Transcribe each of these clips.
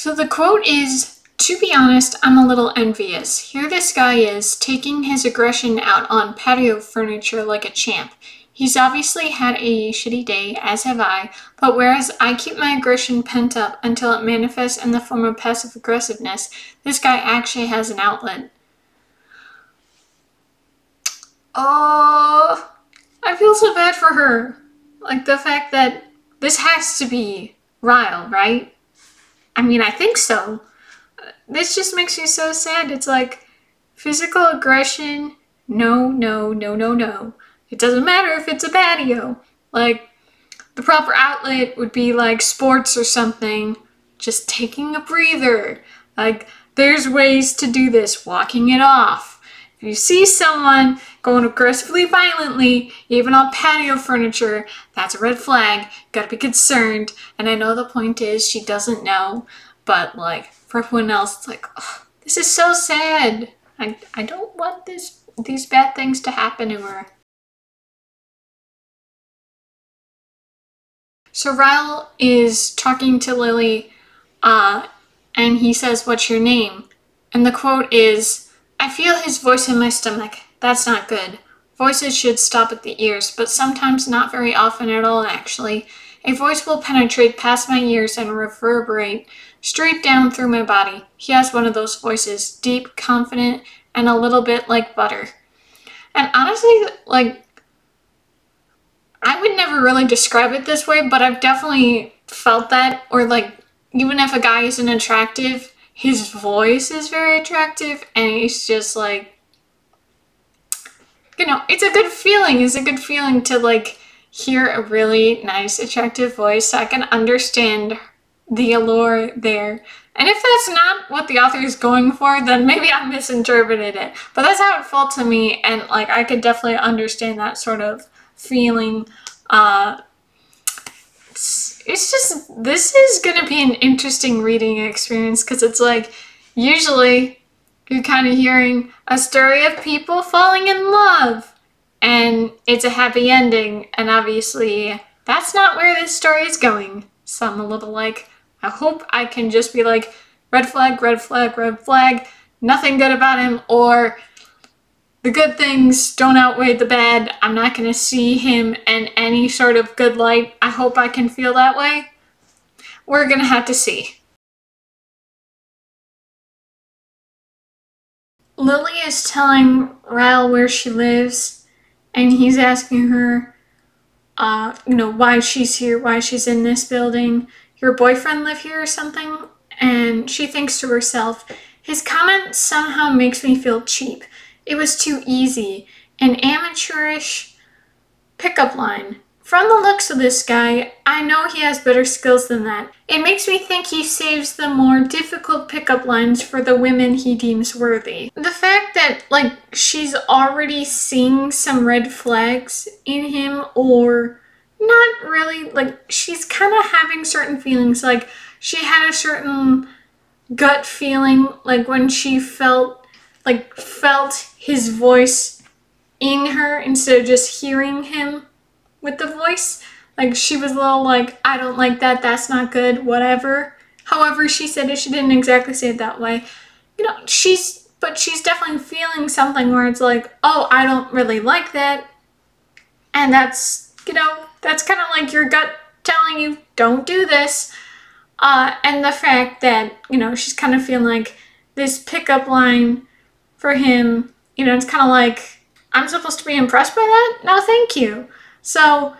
So the quote is To be honest, I'm a little envious. Here this guy is, taking his aggression out on patio furniture like a champ. He's obviously had a shitty day, as have I, but whereas I keep my aggression pent up until it manifests in the form of passive aggressiveness, this guy actually has an outlet. Oh, I feel so bad for her. Like the fact that this has to be Ryle, right? I mean, I think so. This just makes me so sad. It's like physical aggression, no, no, no, no, no. It doesn't matter if it's a patio. Like, the proper outlet would be like sports or something, just taking a breather. Like, there's ways to do this, walking it off. If you see someone going aggressively violently, even on patio furniture, that's a red flag. Gotta be concerned. And I know the point is she doesn't know, but like for everyone else, it's like, oh, this is so sad. I, I don't want this these bad things to happen to her. So Ryle is talking to Lily, uh, and he says, What's your name? And the quote is, I feel his voice in my stomach. That's not good. Voices should stop at the ears, but sometimes not very often at all, actually. A voice will penetrate past my ears and reverberate straight down through my body. He has one of those voices, deep, confident, and a little bit like butter. And honestly, like, I would never really describe it this way, but I've definitely felt that. Or like, even if a guy isn't attractive, his voice is very attractive, and he's just like, you know, it's a good feeling. It's a good feeling to like hear a really nice, attractive voice. So I can understand the allure there. And if that's not what the author is going for, then maybe I misinterpreted it. But that's how it felt to me, and like I could definitely understand that sort of feeling. Uh, it's, it's just, this is gonna be an interesting reading experience because it's like, usually you're kind of hearing a story of people falling in love and it's a happy ending, and obviously that's not where this story is going. So I'm a little like, I hope I can just be like, red flag, red flag, red flag, nothing good about him, or the good things don't outweigh the bad. I'm not going to see him in any sort of good light. I hope I can feel that way. We're going to have to see. Lily is telling Ryle where she lives, and he's asking her, uh, you know, why she's here, why she's in this building. Your boyfriend live here or something? And she thinks to herself, his comment somehow makes me feel cheap. It was too easy. An amateurish pickup line. From the looks of this guy, I know he has better skills than that. It makes me think he saves the more difficult pickup lines for the women he deems worthy. The fact that, like, she's already seeing some red flags in him, or not really, like, she's kind of having certain feelings. Like, she had a certain gut feeling, like, when she felt, like, felt his voice in her instead of just hearing him with the voice. Like she was a little like, I don't like that, that's not good, whatever. However, she said it, she didn't exactly say it that way. You know, she's, but she's definitely feeling something where it's like, oh, I don't really like that. And that's, you know, that's kind of like your gut telling you, don't do this. Uh, and the fact that, you know, she's kind of feeling like this pickup line for him you know, it's kind of like, I'm supposed to be impressed by that? No, thank you. So,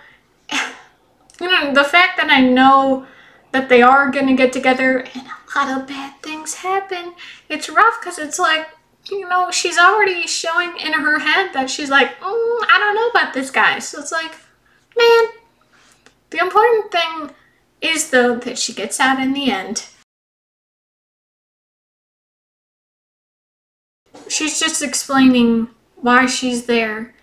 you know, the fact that I know that they are going to get together and a lot of bad things happen, it's rough because it's like, you know, she's already showing in her head that she's like, mm, I don't know about this guy. So it's like, man, the important thing is though that she gets out in the end. she's just explaining why she's there.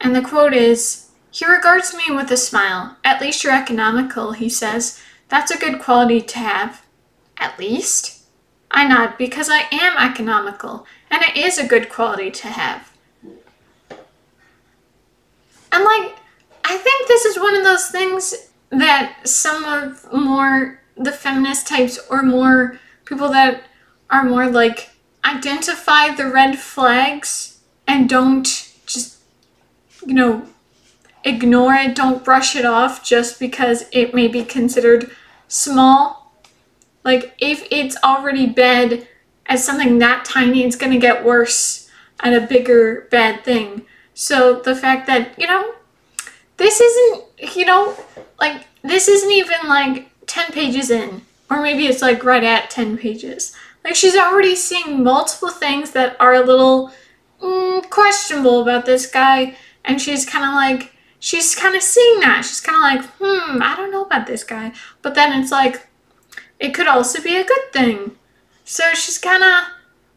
And the quote is He regards me with a smile. At least you're economical, he says. That's a good quality to have. At least? I nod because I am economical, and it is a good quality to have. And like, I think this is one of those things that some of more the feminist types or more people that are more like identify the red flags and don't just, you know, ignore it, don't brush it off just because it may be considered small. Like, if it's already bad as something that tiny, it's going to get worse at a bigger bad thing. So the fact that, you know, this isn't, you know, like, this isn't even like 10 pages in, or maybe it's like right at 10 pages. Like, she's already seeing multiple things that are a little mm, questionable about this guy, and she's kind of like, she's kind of seeing that. She's kind of like, hmm, I don't know about this guy. But then it's like, it could also be a good thing. So she's kind of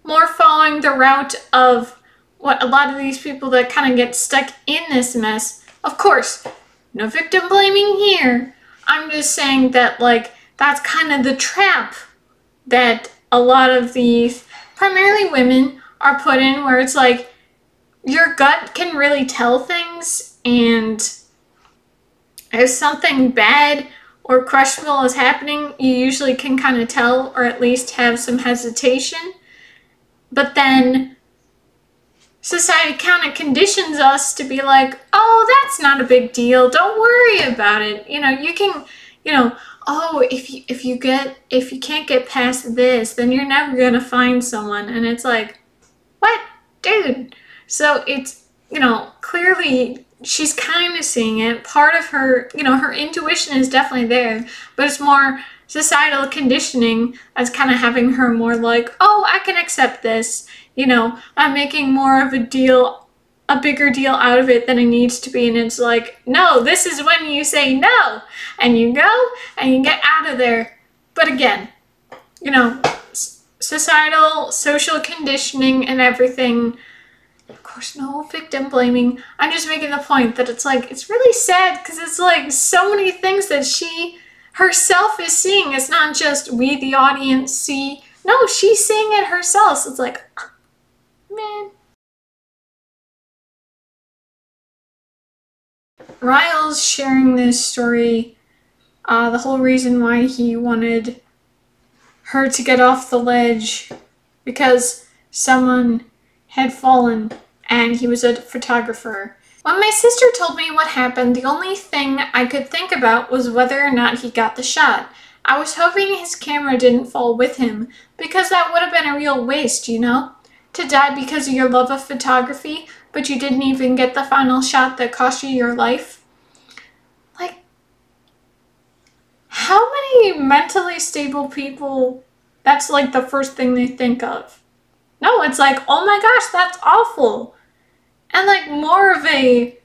more following the route of what a lot of these people that kind of get stuck in this mess. Of course, no victim blaming here. I'm just saying that, like, that's kind of the trap that a lot of these, primarily women, are put in where it's like your gut can really tell things, and if something bad or questionable is happening, you usually can kind of tell or at least have some hesitation. But then society kind of conditions us to be like, oh, that's not a big deal. Don't worry about it. You know, you can, you know, oh, if you if you get if you can't get past this, then you're never gonna find someone. And it's like, what, dude? So it's you know clearly she's kind of seeing it. Part of her, you know, her intuition is definitely there, but it's more societal conditioning as kind of having her more like, oh, I can accept this you know, I'm making more of a deal, a bigger deal out of it than it needs to be. And it's like, no, this is when you say no. And you go and you get out of there. But again, you know, societal, social conditioning and everything. Course, no victim blaming. I'm just making the point that it's like, it's really sad because it's like so many things that she herself is seeing. It's not just we, the audience, see. No, she's seeing it herself. So it's like, Man. Ryle's sharing this story, uh, the whole reason why he wanted her to get off the ledge because someone had fallen and he was a photographer. When my sister told me what happened, the only thing I could think about was whether or not he got the shot. I was hoping his camera didn't fall with him because that would have been a real waste, you know? to die because of your love of photography, but you didn't even get the final shot that cost you your life? Like, how many mentally stable people, that's like the first thing they think of? No, it's like, oh my gosh, that's awful. And like more of a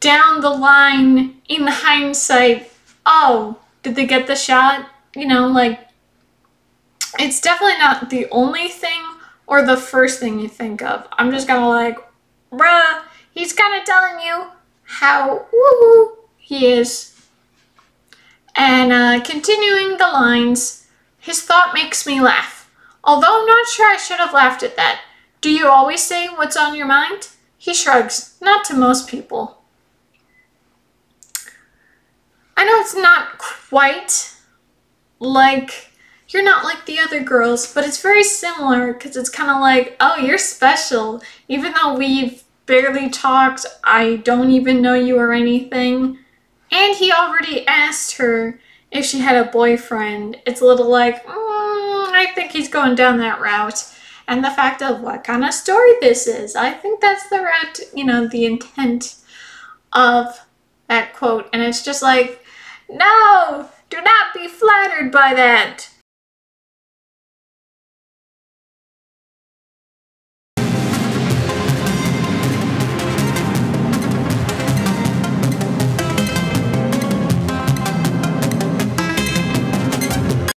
down the line, in hindsight, oh, did they get the shot? You know, like, it's definitely not the only thing or the first thing you think of. I'm just gonna like, bruh, he's kind of telling you how woohoo he is. And uh, continuing the lines, his thought makes me laugh. Although I'm not sure I should have laughed at that. Do you always say what's on your mind? He shrugs, not to most people. I know it's not quite like you're not like the other girls, but it's very similar because it's kind of like, oh, you're special. Even though we've barely talked, I don't even know you or anything. And he already asked her if she had a boyfriend. It's a little like, mm, I think he's going down that route. And the fact of what kind of story this is. I think that's the right, you know, the intent of that quote. And it's just like, no, do not be flattered by that.